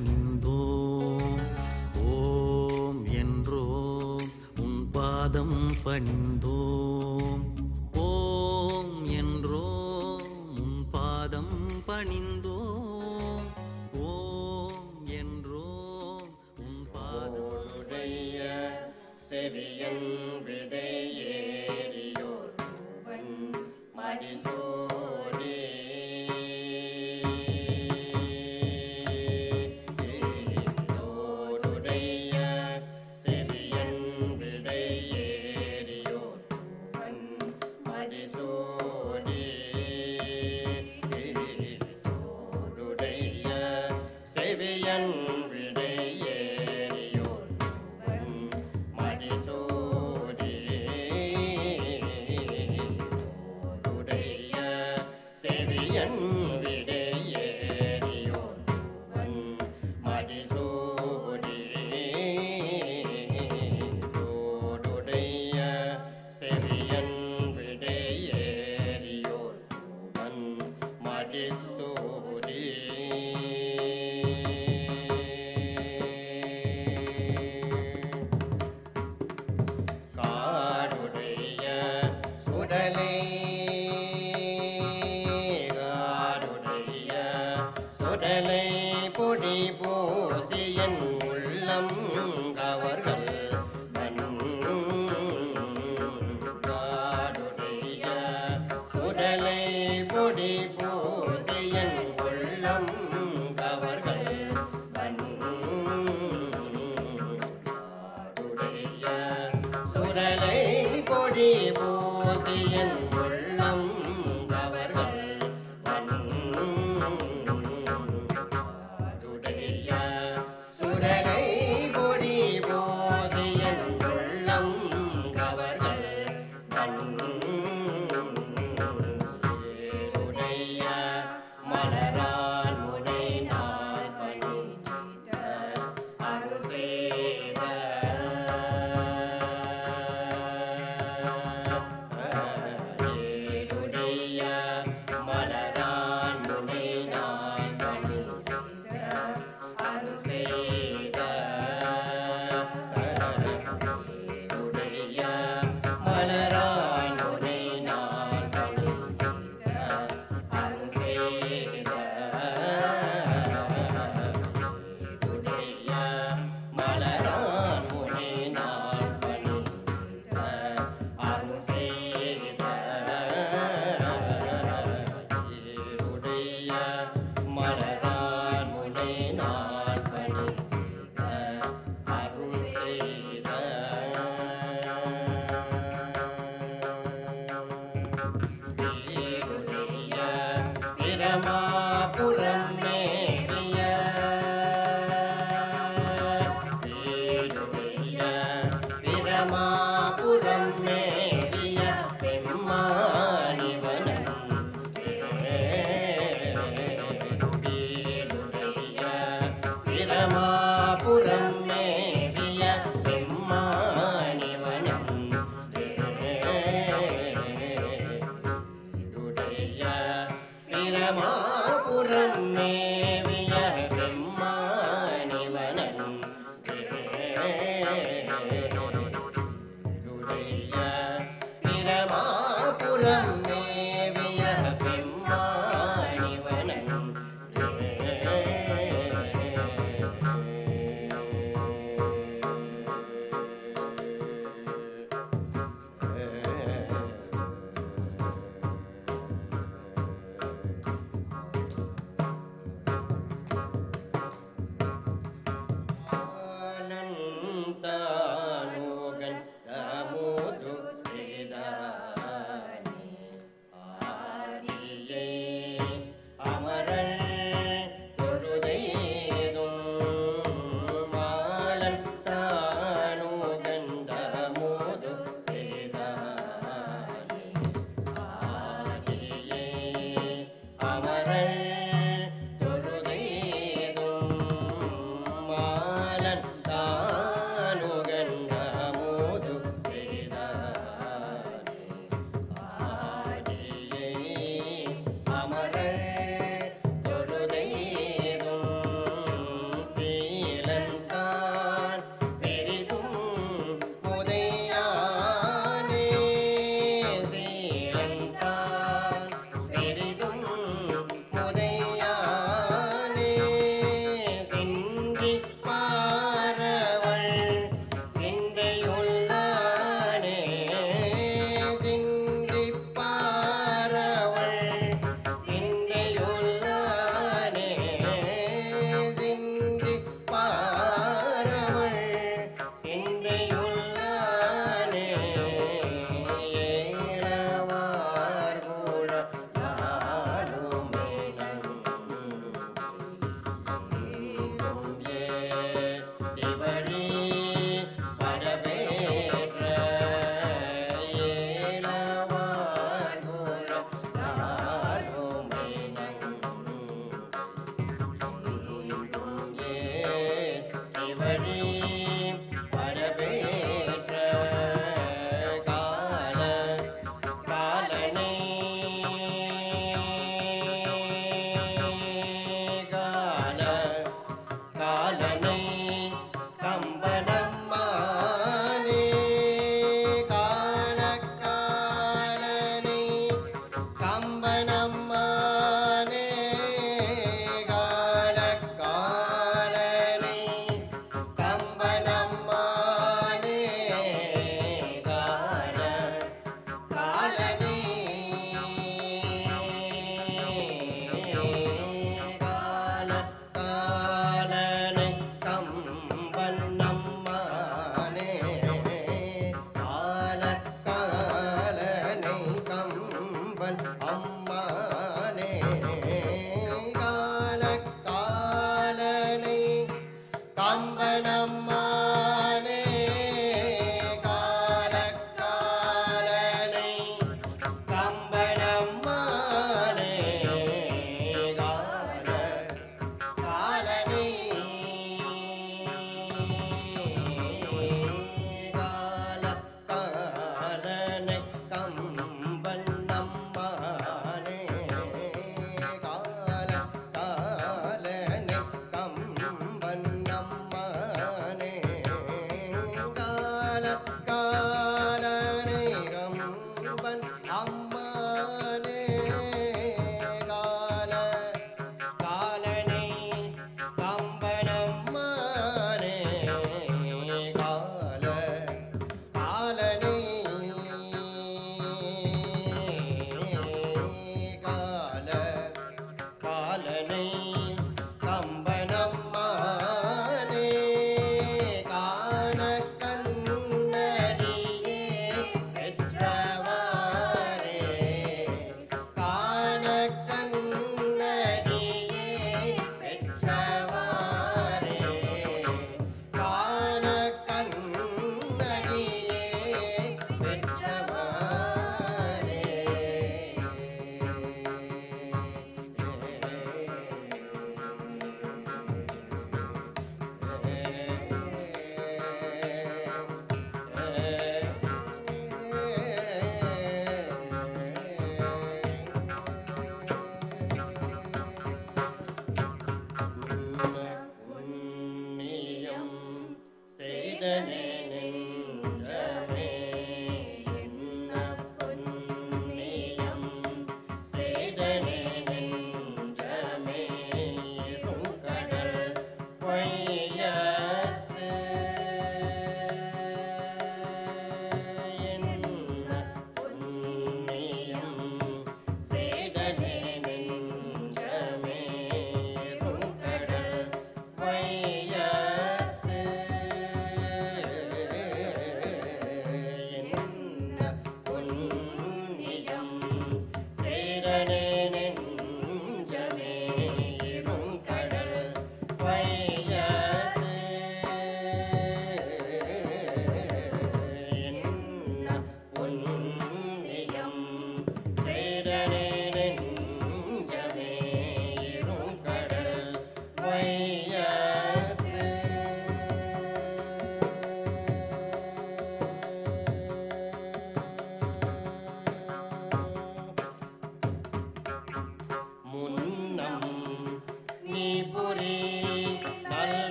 பணிந்தோம் ஓம் என்றோம் உன் பாதம் பணிந்தோம் சுடலை பொடி பூசியன்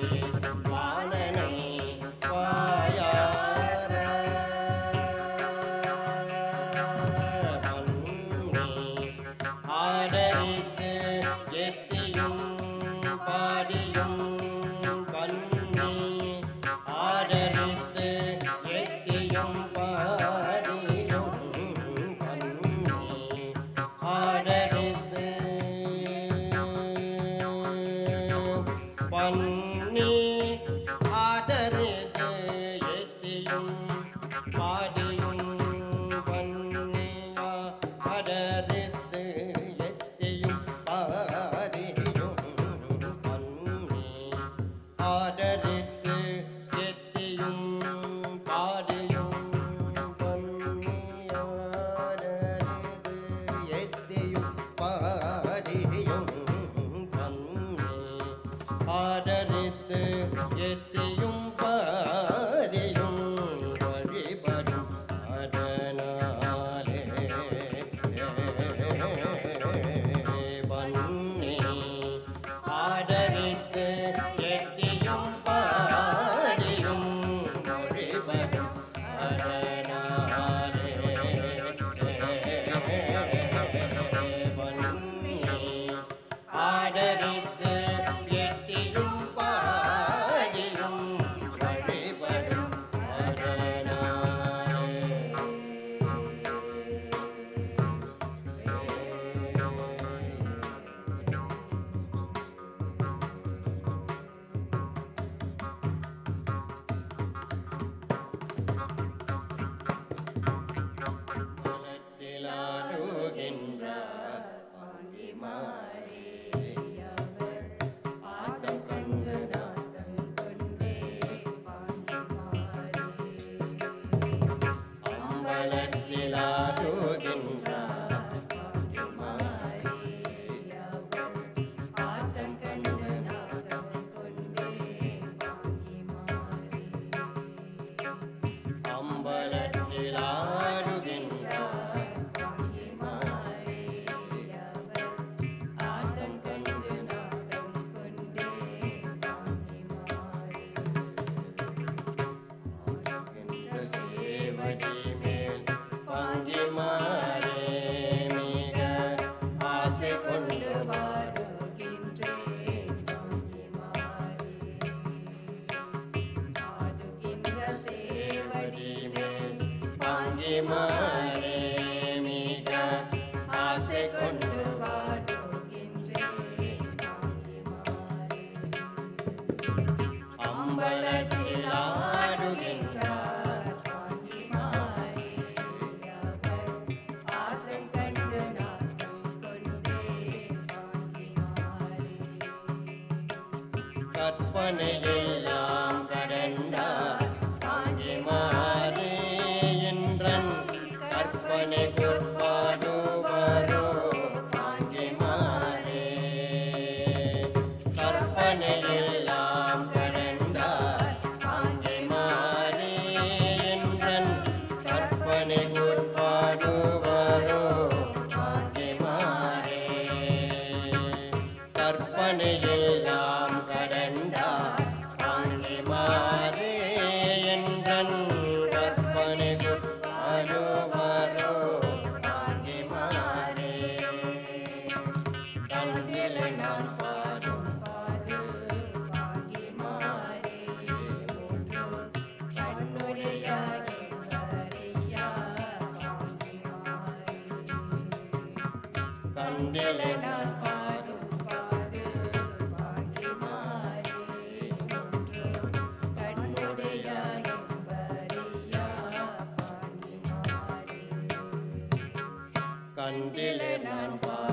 Thank you. கண்டில நான் பாதும்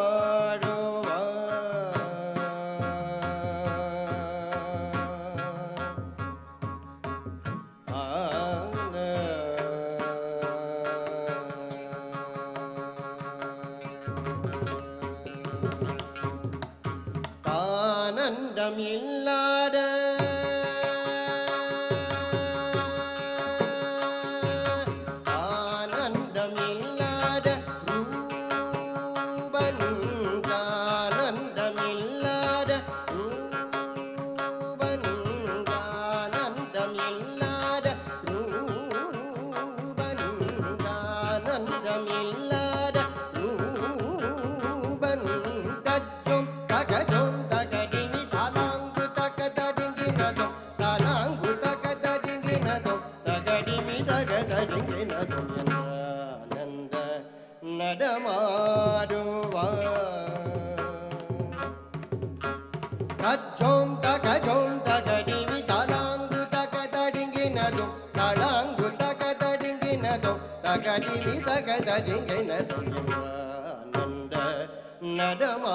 love. കരിങ്കനതൊഴുവാനന്ദ നടമാ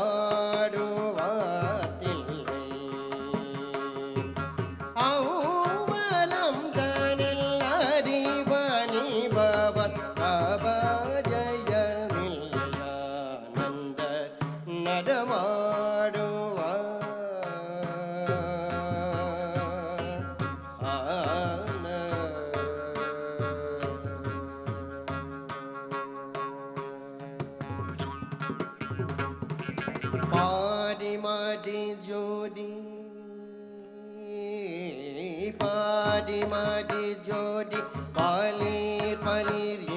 दिमादि यो पादिमादि पलि पलि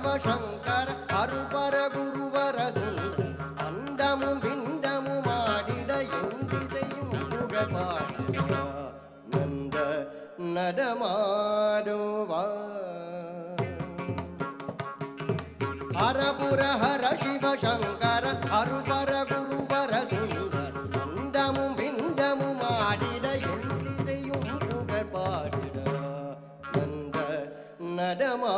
சிவசங்கர அருபர குருவர சொல்லும் அண்டமும் பிண்டமும் ஆடிட என் திசையும் புகபாடிட நந்த நடமாடுவா. அரபுர ஹர சிவசங்கர அருபர குருவர சுந்தர் அண்டமும் விண்டமும் ஆடிட எண்டிசையும் புகழ் பாடிட நந்த நடமா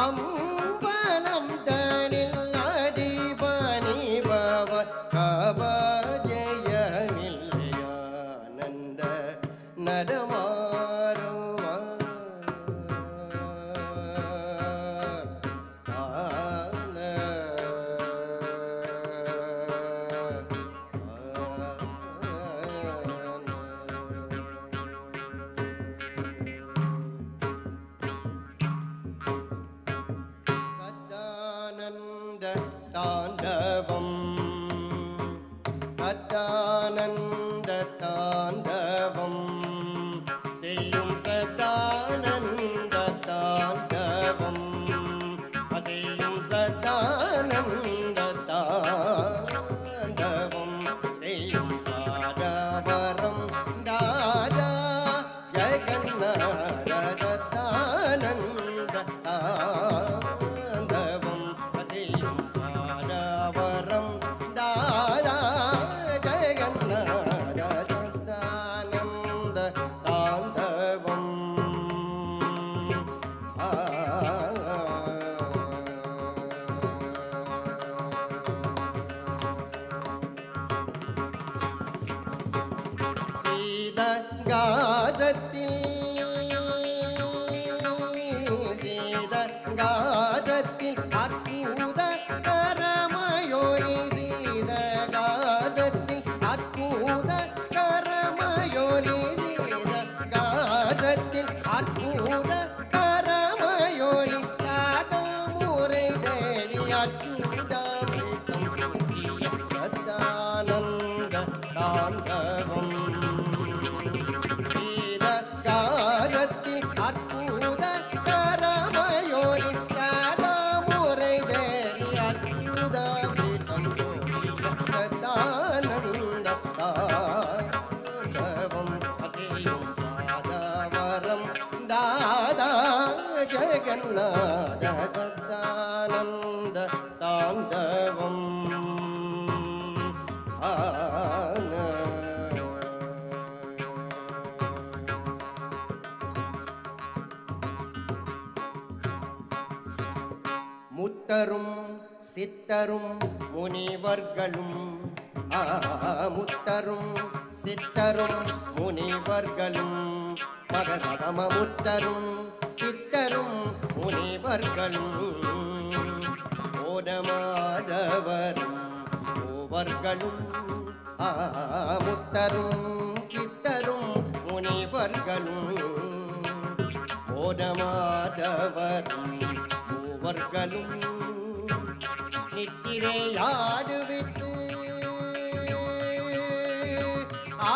അമ്പലം சித்தரும் முனிவர்களும் முத்தரும் சித்தரும் முனிவர்களும் மகசதமமுத்தரும் சித்தரும் முனிவர்களும். ஓடமாதவரும் ஓவர்களும் முத்தரும் சித்தரும் முனிவர்களும். ஓடமாதவரும் மூவர்களும் நெட்டிரையாடுவித்து ஆ.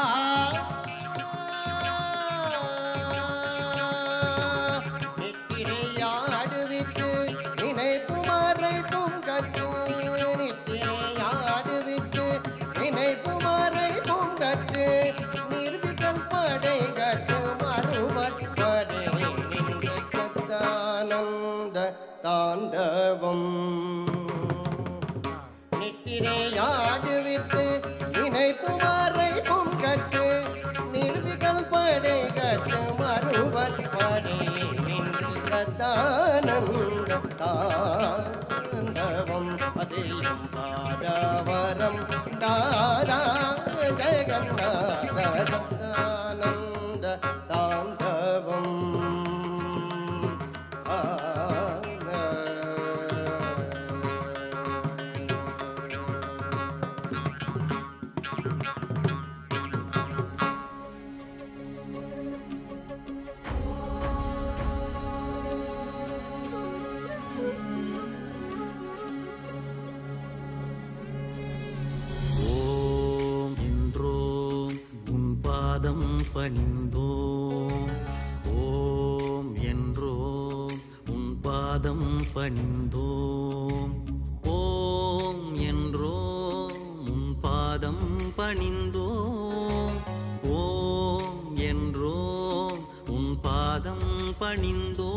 நெட்டிரையாடுவித்து நினைப்பு மாறை கற்று நெட்டிரையாடுவித்து நினைப்பு மாறை பூங்கத்து. நிர்விகல் படை கட்டு மறுபடை சத்தானந்த தாண்டவம். நெட்டிரையாடுவித்து நினைப்பு மறைப்பும் கற்று நிர்விகல் படை கற்று மறுபடை நின்று சத்தானந்த தாண்டவம் அசையும் பாடவரம் தாரா ஜெகநாத சத்தா பாதம் பணிந்தோம். ஓம் என்றோம் உன் பாதம் பணிந்தோம். ஓம் என்றோம் உன் பாதம் பணிந்தோம். ஓம் என்றோம் உன் பாதம் பணிந்தோம்.